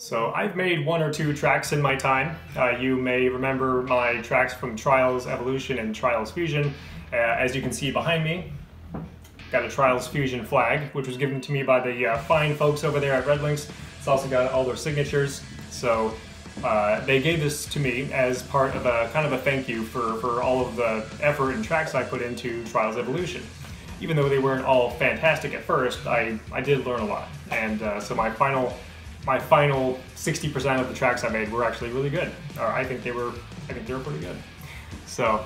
So I've made one or two tracks in my time. Uh, you may remember my tracks from Trials Evolution and Trials Fusion. Uh, as you can see behind me, got a Trials Fusion flag, which was given to me by the uh, fine folks over there at RedLynx. It's also got all their signatures. So uh, they gave this to me as part of a kind of a thank you for, for all of the effort and tracks I put into Trials Evolution. Even though they weren't all fantastic at first, I, I did learn a lot. And uh, so my final my final 60% of the tracks I made were actually really good. Or I think they were, I think they were pretty good. So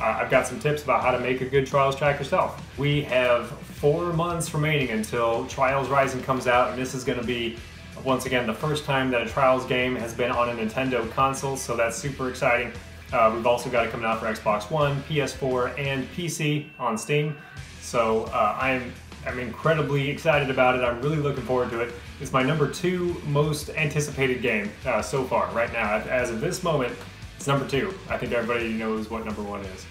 uh, I've got some tips about how to make a good Trials track yourself. We have four months remaining until Trials Rising comes out, and this is going to be once again the first time that a Trials game has been on a Nintendo console, so that's super exciting. Uh, we've also got it coming out for Xbox One, PS4, and PC on Steam. So uh, I'm I'm incredibly excited about it. I'm really looking forward to it. It's my number two most anticipated game uh, so far, right now. As of this moment, it's number two. I think everybody knows what number one is.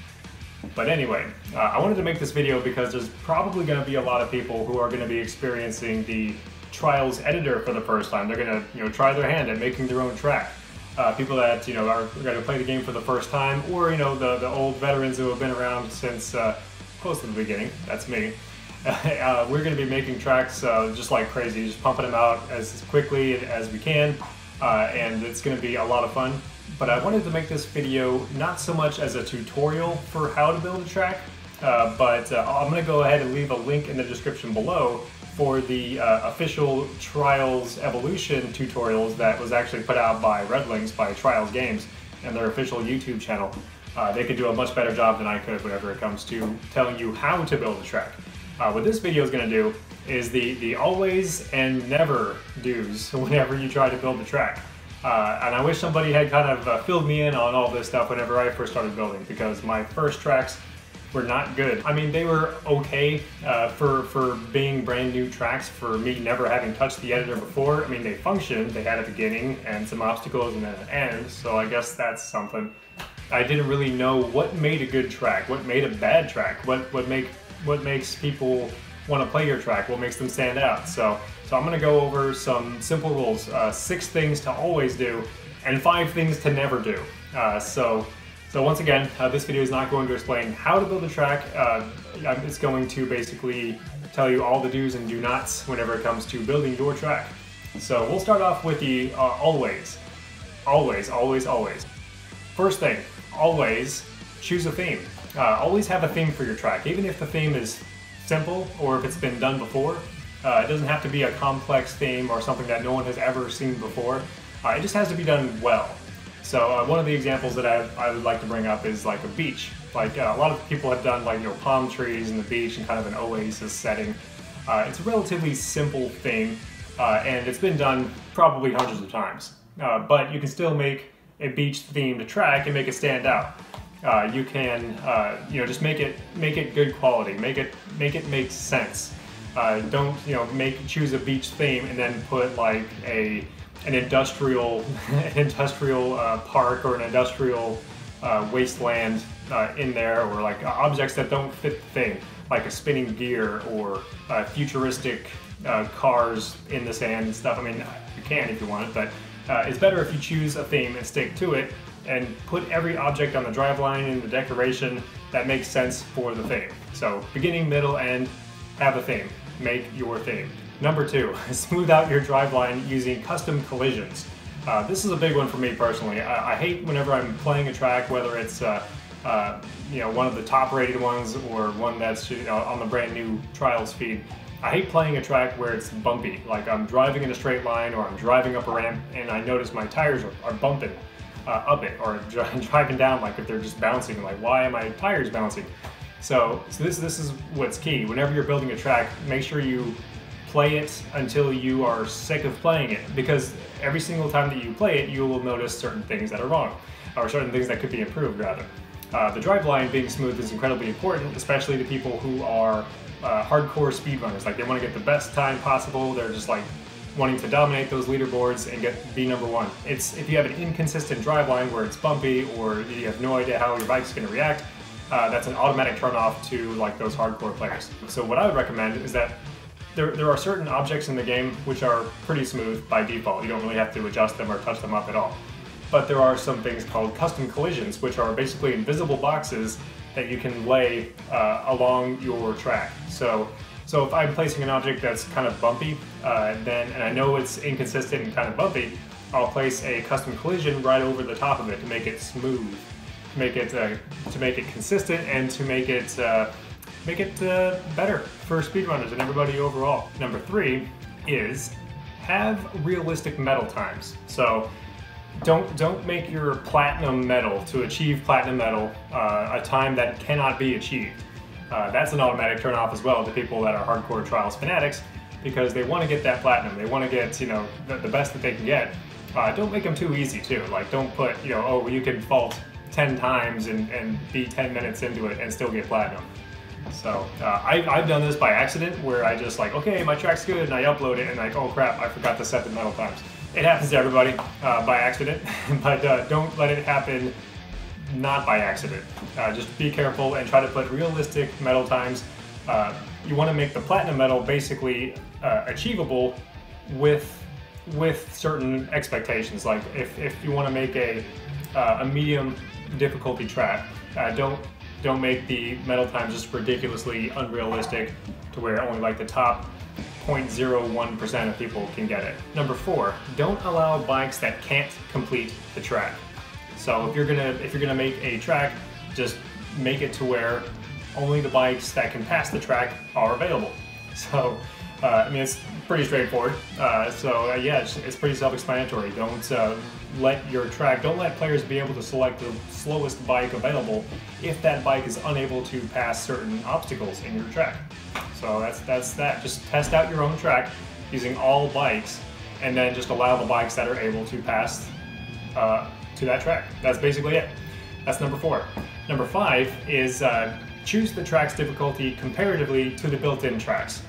But anyway, uh, I wanted to make this video because there's probably going to be a lot of people who are going to be experiencing the Trials editor for the first time. They're going to, you know, try their hand at making their own track. Uh, people that you know are going to play the game for the first time, or you know the the old veterans who have been around since uh, close to the beginning. That's me. uh, we're going to be making tracks uh, just like crazy, just pumping them out as quickly as we can, uh, and it's going to be a lot of fun. But I wanted to make this video not so much as a tutorial for how to build a track, uh, but uh, I'm going to go ahead and leave a link in the description below for the uh, official Trials Evolution tutorials that was actually put out by RedLynx, by Trials Games, and their official YouTube channel. they could do a much better job than I could whenever it comes to telling you how to build a track. Uh, what this video is going to do is the, the always and never do's whenever you try to build a track. Uh, and I wish somebody had kind of uh, filled me in on all this stuff whenever I first started building because my first tracks were not good. I mean, they were okay uh, for, for being brand new tracks, for me never having touched the editor before. I mean, they functioned, they had a beginning and some obstacles and then an end, so I guess that's something. I didn't really know what made a good track, what made a bad track, what, what make what makes people want to play your track, what makes them stand out. So, so I'm going to go over some simple rules, uh, six things to always do, and five things to never do. Uh, so, so once again, uh, this video is not going to explain how to build a track. Uh, it's going to basically tell you all the do's and do nots whenever it comes to building your track. So we'll start off with the uh, always, always, always, always. First thing, always choose a theme. Uh, always have a theme for your track, even if the theme is simple or if it's been done before. Uh, it doesn't have to be a complex theme or something that no one has ever seen before. Uh, it just has to be done well. So uh, one of the examples that I, I, would like to bring up is like a beach. Like uh, a lot of people have done like you know palm trees and the beach and kind of an oasis setting. Uh, it's a relatively simple thing, and it's been done probably hundreds of times. but you can still make a beach themed track and make it stand out uh, you can uh, you know just make it make it good quality. Make it make it make sense. Uh, don't you know make choose a beach theme and then put like a an industrial an industrial uh, park or an industrial uh, wasteland uh, in there or like objects that don't fit the theme like a spinning gear or futuristic cars in the sand and stuff. I mean you can if you want it, but it's better if you choose a theme and stick to it and put every object on the driveline in the decoration that makes sense for the theme. So beginning, middle, end, have a theme. Make your theme. Number two, smooth out your driveline using custom collisions. Uh, this is a big one for me personally. I, I hate whenever I'm playing a track, whether it's uh, uh, you know one of the top rated ones or one that's you know, on the brand new trials feed. I hate playing a track where it's bumpy, like I'm driving in a straight line or I'm driving up a ramp and I notice my tires are, are bumping uh, up it or driving down like if they're just bouncing like why are my tires bouncing? So so this this is what's key. Whenever you're building a track make sure you play it until you are sick of playing it because every single time that you play it you will notice certain things that are wrong or certain things that could be improved rather. Uh, the drive line being smooth is incredibly important especially to people who are uh, hardcore speedrunners. Like they want to get the best time possible. They're just like wanting to dominate those leaderboards and get be number one. It's if you have an inconsistent driveline where it's bumpy or you have no idea how your bike's going to react, uh, that's an automatic turn off to like those hardcore players. So what I would recommend is that there, there are certain objects in the game which are pretty smooth by default. You don't really have to adjust them or touch them up at all. But there are some things called custom collisions, which are basically invisible boxes that you can lay uh, along your track. So, so if I'm placing an object that's kind of bumpy, uh, then and I know it's inconsistent and kind of bumpy, I'll place a custom collision right over the top of it to make it smooth, to make it uh, to make it consistent, and to make it uh, make it uh, better for speedrunners and everybody overall. Number three is have realistic medal times. So don't don't make your platinum medal to achieve platinum medal uh, a time that cannot be achieved. Uh, that's an automatic turn off as well to people that are hardcore trials fanatics because they want to get that platinum. They want to get you know the, the best that they can get. Uh, don't make them too easy too. Like don't put you know oh you can fault 10 times and, and be 10 minutes into it and still get platinum. So uh, I, I've done this by accident where I just like, okay, my track's good, and I upload it, and like, oh crap, I forgot to set the medal times. It happens to everybody uh, by accident, but uh, don't let it happen not by accident. Uh, just be careful and try to put realistic medal times. Uh, you want to make the platinum medal basically uh, achievable with with certain expectations. Like if, if you want to make a a medium difficulty track, don't don't make the medal times just ridiculously unrealistic to where only like the top 0.01% of people can get it. Number four, don't allow bikes that can't complete the track. So if you're gonna if you're gonna make a track, just make it to where only the bikes that can pass the track are available. So uh, I mean, it's pretty straightforward. Uh, so uh, yeah, it's, it's, pretty self-explanatory. Don't uh, let your track, don't let players be able to select the slowest bike available if that bike is unable to pass certain obstacles in your track. So that's that's that. Just test out your own track using all bikes, and then just allow the bikes that are able to pass uh, to that track. That's basically it. That's number four. Number five is uh, choose the track's difficulty comparatively to the built-in tracks.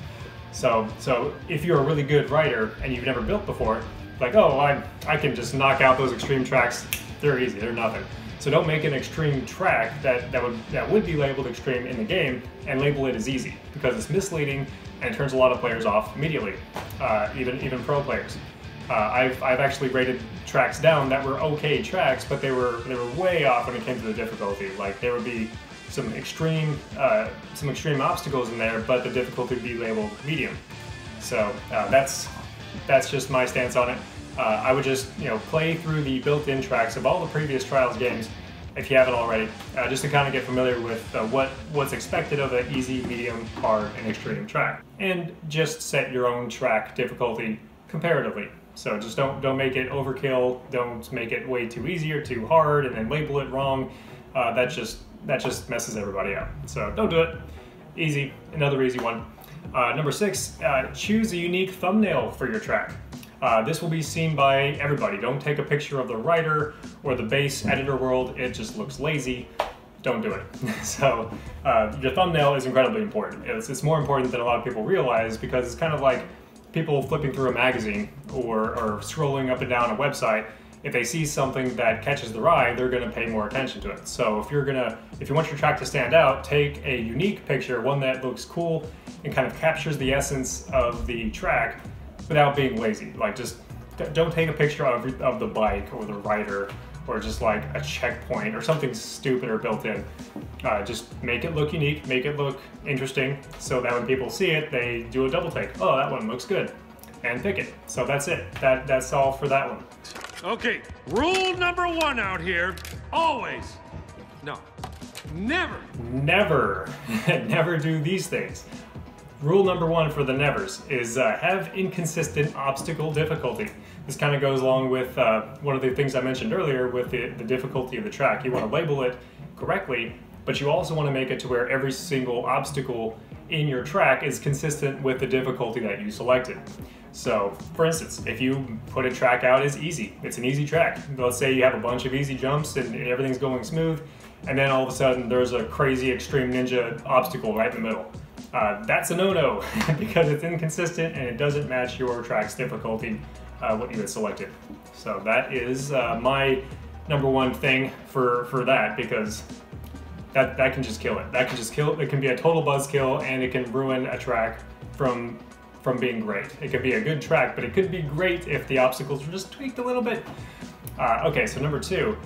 So, so if you're a really good rider and you've never built before, like, oh, I, I can just knock out those extreme tracks. They're easy, they're nothing. So don't make an extreme track that, that, would, that would be labeled extreme in the game and label it as easy because it's misleading and it turns a lot of players off immediately, uh, even, even pro players. Uh, I've, I've actually rated tracks down that were okay tracks, but they were, they were way off when it came to the difficulty. Like there would be some extreme uh, some extreme obstacles in there, but the difficulty would be labeled medium. So uh, that's that's just my stance on it. Uh, I would just you know play through the built-in tracks of all the previous Trials games if you haven't already, uh, just to kind of get familiar with uh, what what's expected of an easy, medium, hard, and extreme track, and just set your own track difficulty comparatively. So just don't don't make it overkill. Don't make it way too easy or too hard, and then label it wrong. Uh, that's just that just messes everybody up. So don't do it. Easy, another easy one. Uh, number six, uh, choose a unique thumbnail for your track. Uh, this will be seen by everybody. Don't take a picture of the rider or the base editor world. It just looks lazy. Don't do it. so uh, your thumbnail is incredibly important. It's, it's more important than a lot of people realize because it's kind of like people flipping through a magazine or, or scrolling up and down a website if they see something that catches their eye, they're going to pay more attention to it. So if you're gonna, if you want your track to stand out, take a unique picture, one that looks cool and kind of captures the essence of the track without being lazy. Like just don't take a picture of, of the bike or the rider or just like a checkpoint or something stupid or built in. Uh, just make it look unique, make it look interesting, so that when people see it, they do a double take. Oh, that one looks good, and pick it. So that's it. That that's all for that one. Okay, rule number one out here, always, no, never. Never, never do these things. Rule number one for the nevers is uh, have inconsistent obstacle difficulty. This kind of goes along with uh, one of the things I mentioned earlier with the, the difficulty of the track. You want to label it correctly, but you also want to make it to where every single obstacle in your track is consistent with the difficulty that you selected. So, for instance, if you put a track out as easy, it's an easy track. Let's say you have a bunch of easy jumps and everything's going smooth, and then all of a sudden there's a crazy extreme ninja obstacle right in the middle. Uh, that's a no-no because it's inconsistent and it doesn't match your track's difficulty, uh, what you had selected. So that is uh, my number one thing for, for that because that, that can just kill it. That can just kill it. Can be a total buzzkill and it can ruin a track from from being great. It could be a good track, but it could be great if the obstacles were just tweaked a little bit. Uh, okay, so number two,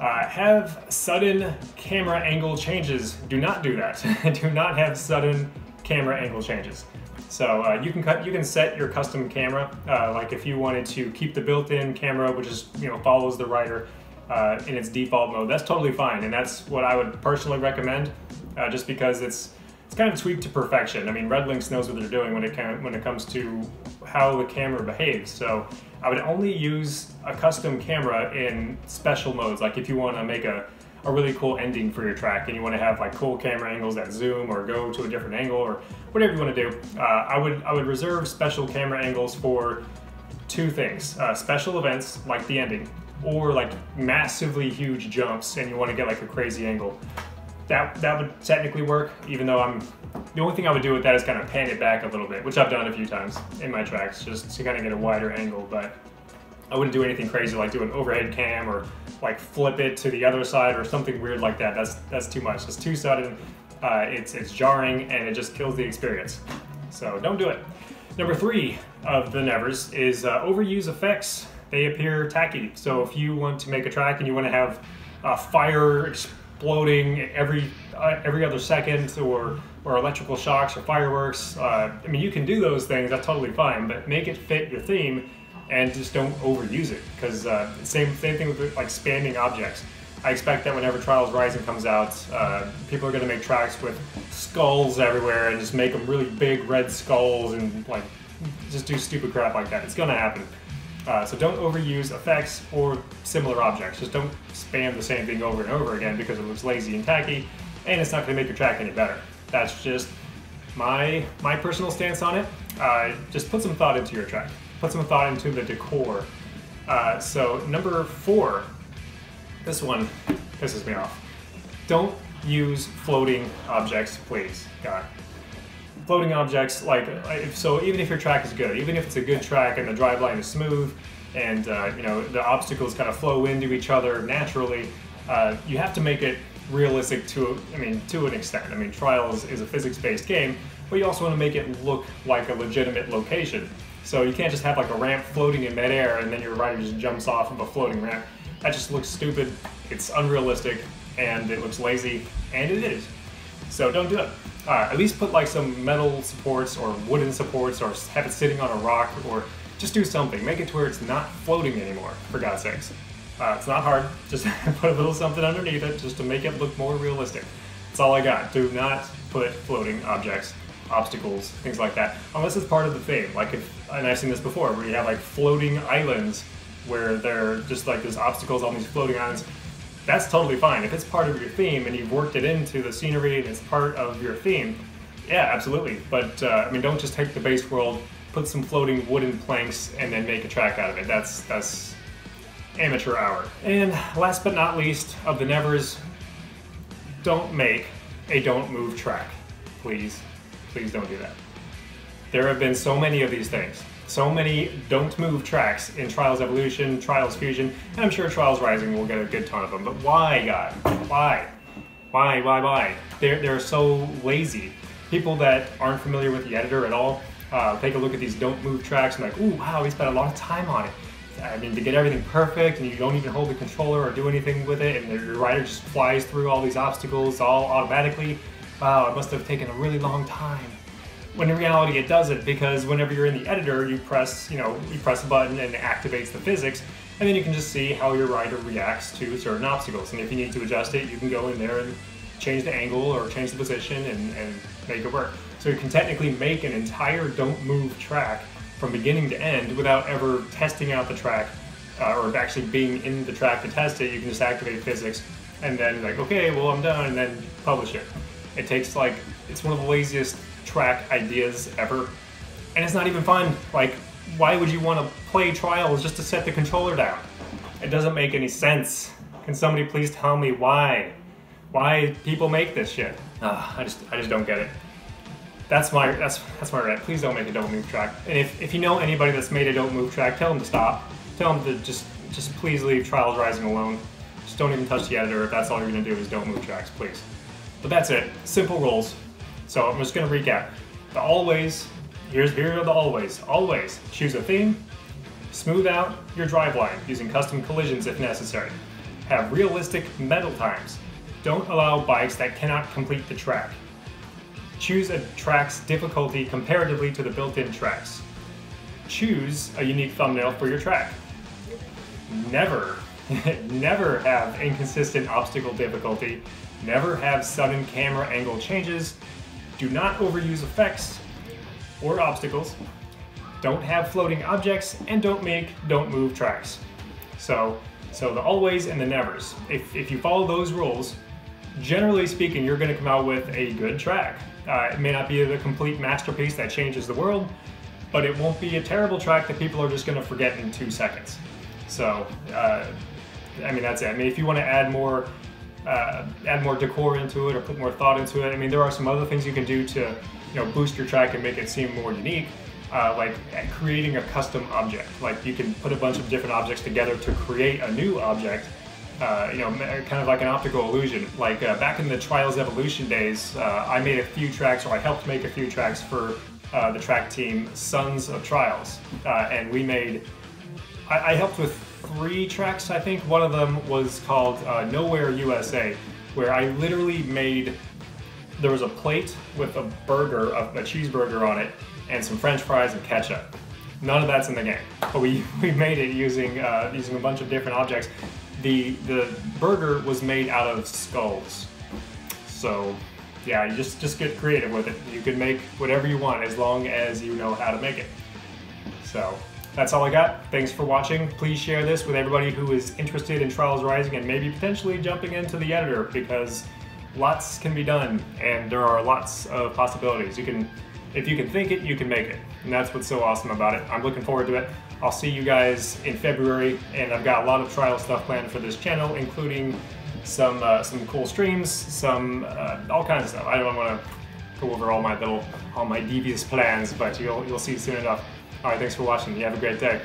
uh, have sudden camera angle changes. Do not do that. do not have sudden camera angle changes. So uh, you can cut, you can set your custom camera. Uh, like if you wanted to keep the built-in camera, which is you know follows the rider uh, in its default mode, that's totally fine, and that's what I would personally recommend, uh, just because it's it's kind of tweaked to perfection. I mean, RedLynx knows what they're doing when it can, when it comes to how the camera behaves. So I would only use a custom camera in special modes, like if you want to make a a really cool ending for your track and you want to have like cool camera angles that zoom or go to a different angle or whatever you want to do, uh, I would I would reserve special camera angles for two things: uh, special events like the ending, or like massively huge jumps, and you want to get like a crazy angle. That that would technically work, even though I'm. The only thing I would do with that is kind of pan it back a little bit, which I've done a few times in my tracks, just to kind of get a wider angle. But I wouldn't do anything crazy like do an overhead cam or like flip it to the other side or something weird like that. That's that's too much. It's too sudden. Uh, it's it's jarring and it just kills the experience. So don't do it. Number three of the nevers is uh, overuse effects. They appear tacky. So if you want to make a track and you want to have uh, fire exploding every uh, every other second or or electrical shocks or fireworks, uh, I mean you can do those things. That's totally fine. But make it fit your theme and just don't overuse it because uh, same same thing with like spamming objects. I expect that whenever Trials Rising comes out, uh, people are going to make tracks with skulls everywhere and just make them really big red skulls and like just do stupid crap like that. It's going to happen. Uh, so don't overuse effects or similar objects. Just don't spam the same thing over and over again because it looks lazy and tacky, and it's not going to make your track any better. That's just my my personal stance on it. Uh, just put some thought into your track put some thought into the decor. Uh, so number four, this one pisses me off. Don't use floating objects, please, God. Floating objects, like, so even if your track is good, even if it's a good track and the drive line is smooth, and uh, you know the obstacles kind of flow into each other naturally, uh, you have to make it realistic to, I mean, to an extent. I mean, Trials is a physics-based game, but you also want to make it look like a legitimate location. So you can't just have like a ramp floating in midair and then your rider just jumps off of a floating ramp. That just looks stupid, it's unrealistic, and it looks lazy, and it is. So don't do it. Uh, at least put like some metal supports or wooden supports or have it sitting on a rock or just do something. Make it to where it's not floating anymore, for God's sakes. Uh, it's not hard. Just put a little something underneath it just to make it look more realistic. That's all I got. Do not put floating objects obstacles, things like that, unless it's part of the theme. Like if, and I've seen this before, where you have like floating islands where they're just like there's obstacles on these floating islands. That's totally fine. If it's part of your theme and you've worked it into the scenery and it's part of your theme, yeah, absolutely. But uh, I mean, don't just take the base world, put some floating wooden planks, and then make a track out of it. That's that's amateur hour. And last but not least of the nevers, don't make a don't move track, please. Please don't do that. There have been so many of these things. So many don't move tracks in Trials Evolution, Trials Fusion, and I'm sure Trials Rising will get a good ton of them. But why, God? Why? Why, why, why? They're, they're so lazy. People that aren't familiar with the editor at all, uh, take a look at these don't move tracks and like, ooh, wow, we spent a lot of time on it. I mean, to get everything perfect and you don't even hold the controller or do anything with it and your rider just flies through all these obstacles all automatically wow, it must have taken a really long time. When in reality it doesn't because whenever you're in the editor, you press, you know, you press a button and it activates the physics, and then you can just see how your rider reacts to certain obstacles. And if you need to adjust it, you can go in there and change the angle or change the position and, and make it work. So you can technically make an entire don't move track from beginning to end without ever testing out the track uh, or actually being in the track to test it. You can just activate physics and then like, okay, well I'm done, and then publish it. It takes like, it's one of the laziest track ideas ever. And it's not even fun. Like, why would you want to play Trials just to set the controller down? It doesn't make any sense. Can somebody please tell me why? Why people make this shit? Ugh, I just, I just don't get it. That's my, that's, that's my rant. Please don't make a don't move track. And if, if you know anybody that's made a don't move track, tell them to stop. Tell them to just, just please leave Trials Rising alone. Just don't even touch the editor if that's all you're gonna do is don't move tracks, please. But that's it, simple rules. So I'm just gonna recap. The always here's here are the always. Always choose a theme, smooth out your driveline using custom collisions if necessary. Have realistic medal times. Don't allow bikes that cannot complete the track. Choose a track's difficulty comparatively to the built-in tracks. Choose a unique thumbnail for your track. Never, never have inconsistent obstacle difficulty. Never have sudden camera angle changes. Do not overuse effects or obstacles. Don't have floating objects and don't make don't move tracks. So, so the always and the nevers. If, if you follow those rules, generally speaking, you're going to come out with a good track. Uh, it may not be the complete masterpiece that changes the world, but it won't be a terrible track that people are just going to forget in two seconds. So, uh, I mean, that's it. I mean, if you want to add more, uh, add more decor into it or put more thought into it, I mean, there are some other things you can do to, you know, boost your track and make it seem more unique. Uh, like creating a custom object. Like you can put a bunch of different objects together to create a new object uh, you know, kind of like an optical illusion. Like uh, back in the Trials Evolution days, uh, I made a few tracks, or I helped make a few tracks for uh, the track team Sons of Trials, and we made. I, I, helped with three tracks, I think. One of them was called uh, Nowhere USA, where I literally made. There was a plate with a burger, a, a cheeseburger on it, and some French fries and ketchup. None of that's in the game, but we, we made it using uh, using a bunch of different objects the the burger was made out of skulls. So yeah, you just just get creative with it. You can make whatever you want as long as you know how to make it. So that's all I got. Thanks for watching. Please share this with everybody who is interested in Trials Rising and maybe potentially jumping into the editor because lots can be done and there are lots of possibilities. You can if you can think it, you can make it. And that's what's so awesome about it. I'm looking forward to it. I'll see you guys in February, and I've got a lot of trial stuff planned for this channel, including some uh, some cool streams, some uh, all kinds of stuff. I don't want to go over all my little all my devious plans, but you'll you'll see soon enough. All right, thanks for watching. You have a great day.